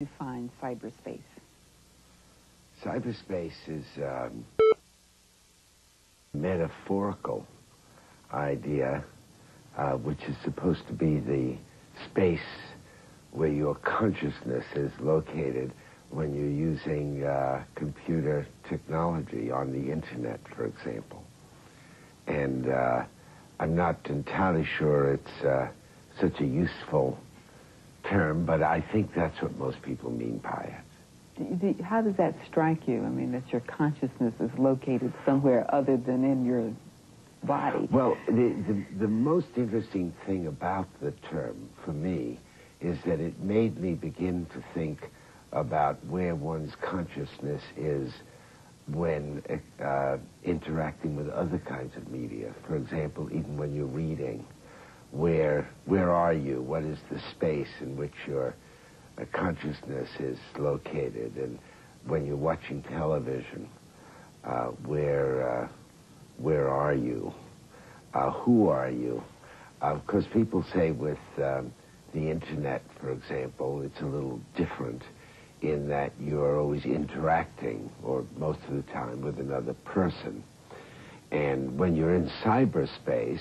define cyberspace? Cyberspace is um, metaphorical idea, uh, which is supposed to be the space where your consciousness is located when you're using uh, computer technology on the internet, for example. And uh, I'm not entirely sure it's uh, such a useful term, but I think that's what most people mean by it. How does that strike you? I mean, that your consciousness is located somewhere other than in your body. Well, the, the, the most interesting thing about the term, for me, is that it made me begin to think about where one's consciousness is when uh, interacting with other kinds of media. For example, even when you're reading, where where are you? What is the space in which your uh, consciousness is located? And when you're watching television, uh, where uh, where are you? Uh, who are you? Because people say with um, the internet, for example, it's a little different in that you're always interacting, or most of the time, with another person. And when you're in cyberspace,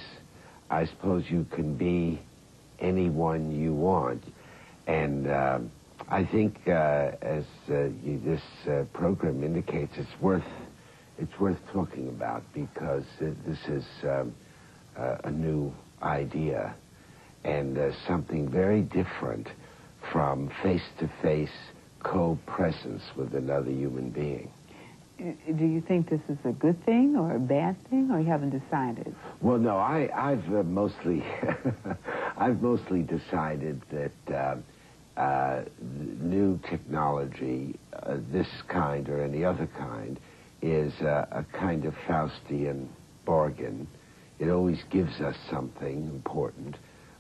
I suppose you can be anyone you want. And uh, I think, uh, as uh, you, this uh, program indicates, it's worth it's worth talking about because this is um, a new idea and uh, something very different from face-to-face co-presence with another human being. Do you think this is a good thing or a bad thing, or you haven't decided? Well, no, I, have uh, mostly, I've mostly decided that uh, uh, new technology, uh, this kind or any other kind, is a kind of Faustian bargain. It always gives us something important,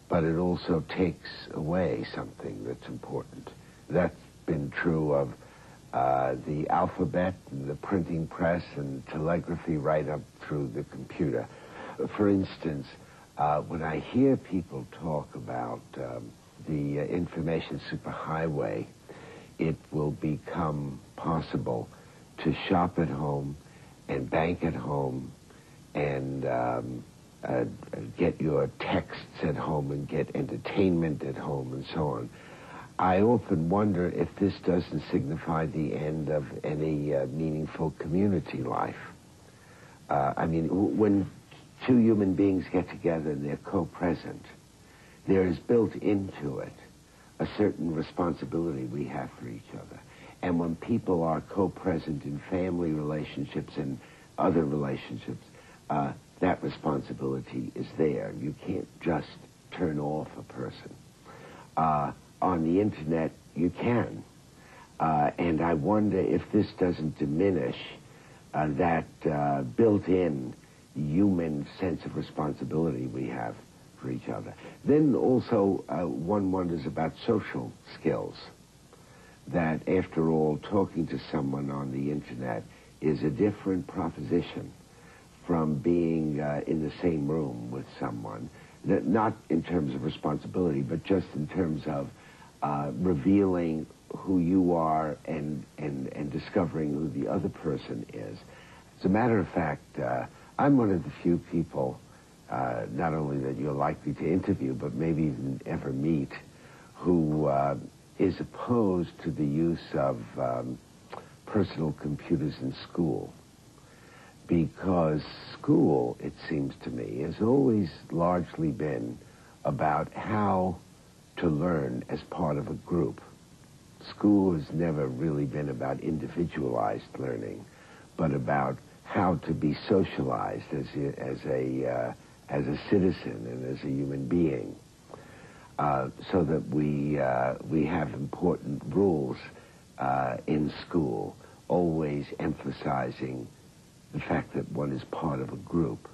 but it also takes away something that's important. That's been true of uh, the alphabet and the printing press and telegraphy right up through the computer. For instance, uh, when I hear people talk about um, the uh, information superhighway, it will become possible to shop at home and bank at home and um, uh, get your texts at home and get entertainment at home and so on. I often wonder if this doesn't signify the end of any uh, meaningful community life. Uh, I mean, when two human beings get together and they're co-present, there is built into it a certain responsibility we have for each other. And when people are co-present in family relationships and other relationships, uh, that responsibility is there. You can't just turn off a person. On the internet, you can. Uh, and I wonder if this doesn't diminish uh, that uh, built-in human sense of responsibility we have for each other. Then also, uh, one wonders about social skills. That, after all, talking to someone on the internet is a different proposition from being uh, in the same room with someone. Not in terms of responsibility, but just in terms of uh, revealing who you are and, and, and discovering who the other person is. As a matter of fact, uh, I'm one of the few people, uh, not only that you're likely to interview, but maybe even ever meet, who uh, is opposed to the use of um, personal computers in school. Because school, it seems to me, has always largely been about how to learn as part of a group. School has never really been about individualized learning, but about how to be socialized as a, as a, uh, as a citizen and as a human being. Uh, so that we, uh, we have important rules uh, in school, always emphasizing the fact that one is part of a group.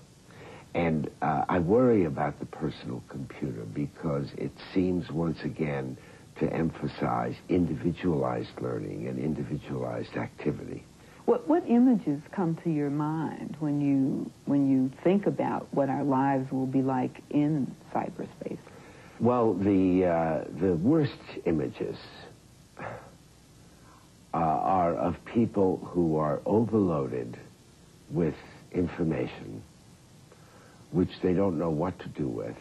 And uh, I worry about the personal computer because it seems once again to emphasize individualized learning and individualized activity. What, what images come to your mind when you, when you think about what our lives will be like in cyberspace? Well, the, uh, the worst images are of people who are overloaded with information, which they don't know what to do with,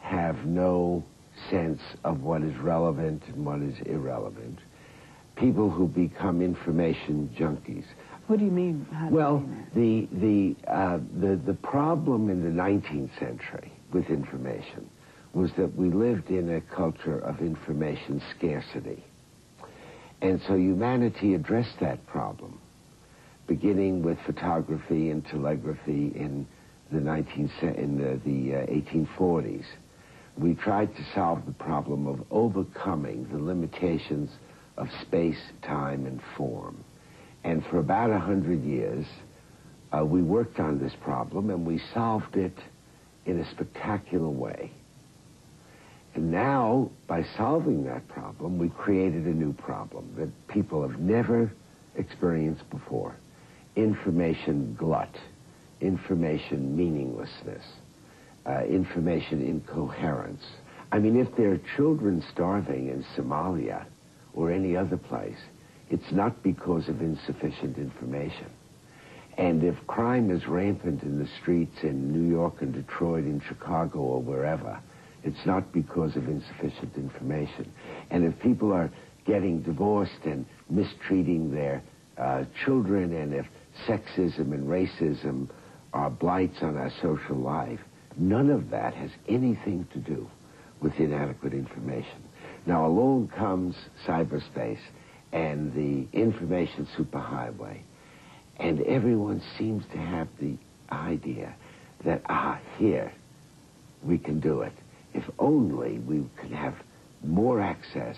have no sense of what is relevant and what is irrelevant. People who become information junkies. What do you mean? Do you Well, mean the the uh, the the problem in the 19th century with information was that we lived in a culture of information scarcity, and so humanity addressed that problem, beginning with photography and telegraphy in the 19th in the, the uh, 1840s. We tried to solve the problem of overcoming the limitations of space, time, and form. And for about a hundred years, uh, we worked on this problem and we solved it in a spectacular way. And now, by solving that problem, we created a new problem that people have never experienced before. Information glut, information meaninglessness, uh, information incoherence. I mean, if there are children starving in Somalia or any other place, it's not because of insufficient information. And if crime is rampant in the streets in New York and Detroit and Chicago or wherever, it's not because of insufficient information. And if people are getting divorced and mistreating their uh, children, and if sexism and racism are blights on our social life, none of that has anything to do with inadequate information. Now along comes cyberspace and the information superhighway, and everyone seems to have the idea that, ah, here, we can do it. If only we can have more access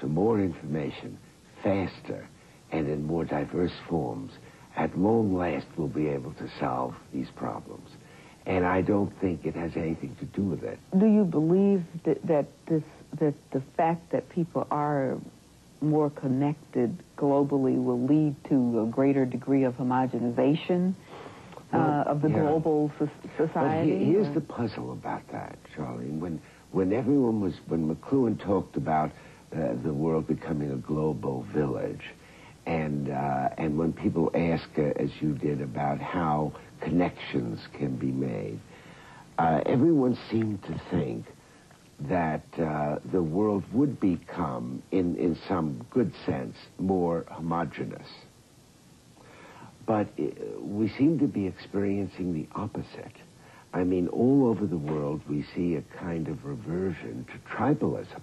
to more information faster and in more diverse forms, at long last we'll be able to solve these problems. And I don't think it has anything to do with it. Do you believe that, that this that the fact that people are more connected globally will lead to a greater degree of homogenization uh, Well, of the yeah. global so- But society? he- here's or- the puzzle about that, Charlie. When when everyone was when McLuhan talked about uh, the world becoming a global village, and uh, and when people ask, uh, as you did, about how connections can be made, uh, everyone seemed to think that uh, the world would become, in in some good sense, more homogenous. But uh, we seem to be experiencing the opposite. I mean, all over the world, we see a kind of reversion to tribalism.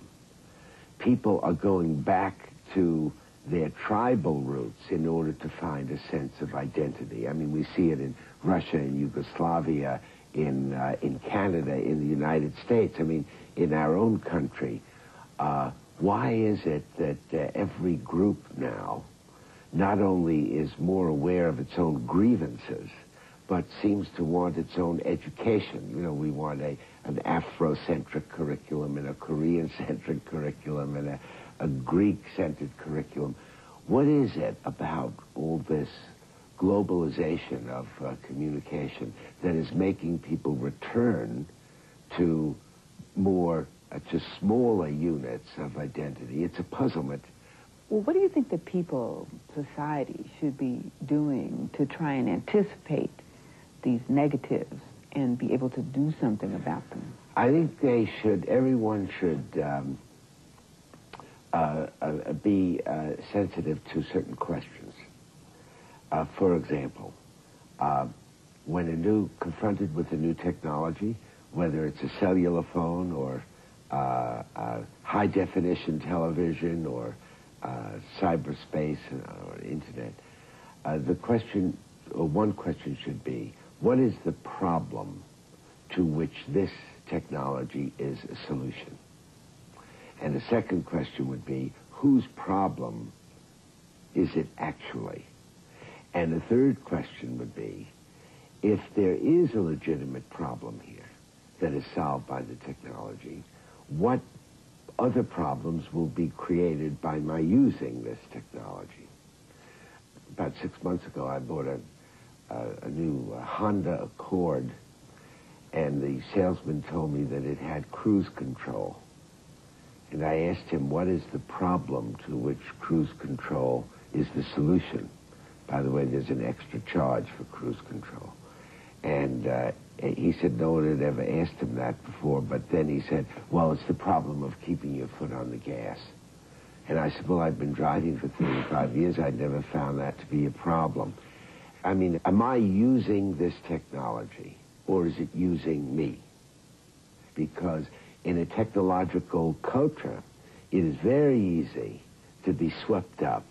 People are going back to their tribal roots in order to find a sense of identity. I mean, we see it in Russia, in Yugoslavia, in uh, in Canada, in the United States. I mean, in our own country. Uh, why is it that uh, every group now not only is more aware of its own grievances, but seems to want its own education. You know, we want a an Afrocentric curriculum and a Korean-centric curriculum and a, a Greek-centered curriculum. What is it about all this globalization of uh, communication that is making people return to more, uh, to smaller units of identity? It's a puzzlement. Well, what do you think the people, society, should be doing to try and anticipate these negatives and be able to do something about them? I think they should, everyone should um, uh, uh, be uh, sensitive to certain questions. Uh, for example, uh, when a new, confronted with a new technology, whether it's a cellular phone or uh, high definition television or cyberspace or internet, the question, or one question should be, what is the problem to which this technology is a solution? And the second question would be, whose problem is it actually? And the third question would be, if there is a legitimate problem here that is solved by the technology, what other problems will be created by my using this technology? About six months ago, I bought a, a, a new uh, Honda Accord, and the salesman told me that it had cruise control. And I asked him, what is the problem to which cruise control is the solution. By the way, there's an extra charge for cruise control. And uh, he said no one had ever asked him that before, but then he said, well, it's the problem of keeping your foot on the gas. And I said, well, I've been driving for 35 years. I'd never found that to be a problem. I mean, am I using this technology or is it using me? Because in a technological culture, it is very easy to be swept up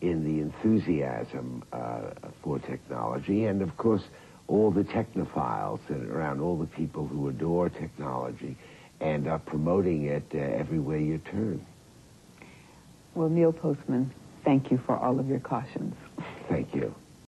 in the enthusiasm uh, for technology. And of course, all the technophiles and around all the people who adore technology and are promoting it uh, everywhere you turn. Well, Neil Postman, thank you for all of your cautions. Thank you.